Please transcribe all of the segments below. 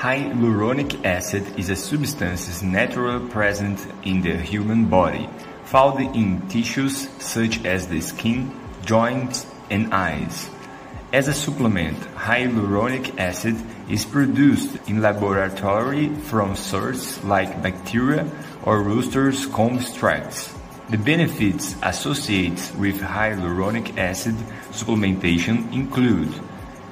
Hyaluronic acid is a substance naturally present in the human body, found in tissues such as the skin, joints, and eyes. As a supplement, hyaluronic acid is produced in laboratory from sources like bacteria or rooster's comb extracts. The benefits associated with hyaluronic acid supplementation include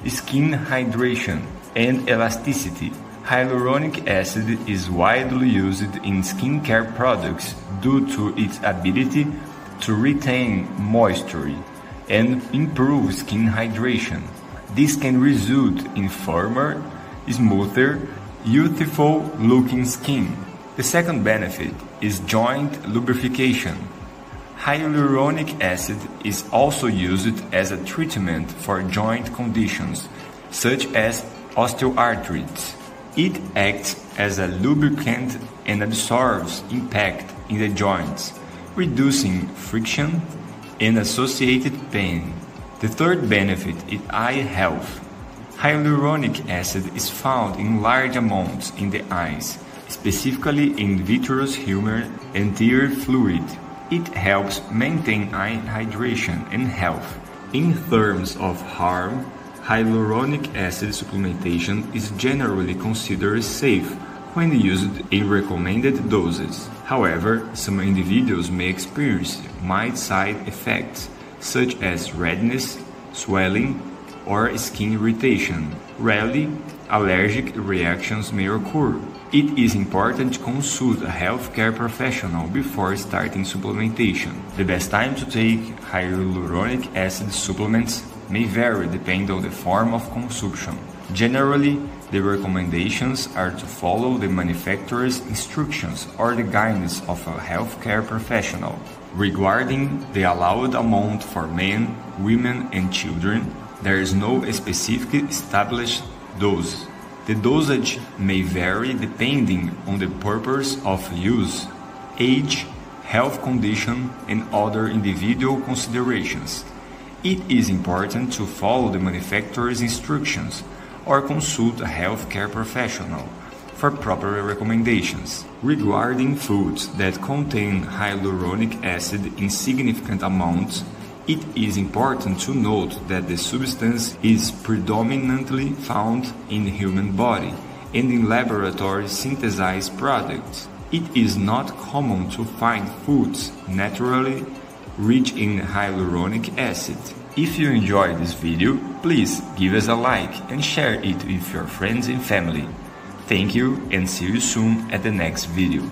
skin hydration and elasticity. Hyaluronic acid is widely used in skincare products due to its ability to retain moisture and improve skin hydration. This can result in firmer, smoother, youthful looking skin. The second benefit is joint lubrication. Hyaluronic acid is also used as a treatment for joint conditions such as osteoarthritis. It acts as a lubricant and absorbs impact in the joints, reducing friction and associated pain. The third benefit is eye health. Hyaluronic acid is found in large amounts in the eyes, specifically in vitreous humor and tear fluid. It helps maintain eye hydration and health. In terms of harm, hyaluronic acid supplementation is generally considered safe when used in recommended doses. However, some individuals may experience mild side effects such as redness, swelling, or skin irritation. Rarely, allergic reactions may occur. It is important to consult a healthcare professional before starting supplementation. The best time to take hyaluronic acid supplements may vary depending on the form of consumption. Generally, the recommendations are to follow the manufacturer's instructions or the guidance of a healthcare professional. Regarding the allowed amount for men, women, and children, there is no specific established dose. The dosage may vary depending on the purpose of use, age, health condition, and other individual considerations. It is important to follow the manufacturer's instructions or consult a healthcare professional for proper recommendations. Regarding foods that contain hyaluronic acid in significant amounts, it is important to note that the substance is predominantly found in the human body and in laboratory synthesized products. It is not common to find foods naturally rich in hyaluronic acid. If you enjoyed this video, please give us a like and share it with your friends and family. Thank you and see you soon at the next video.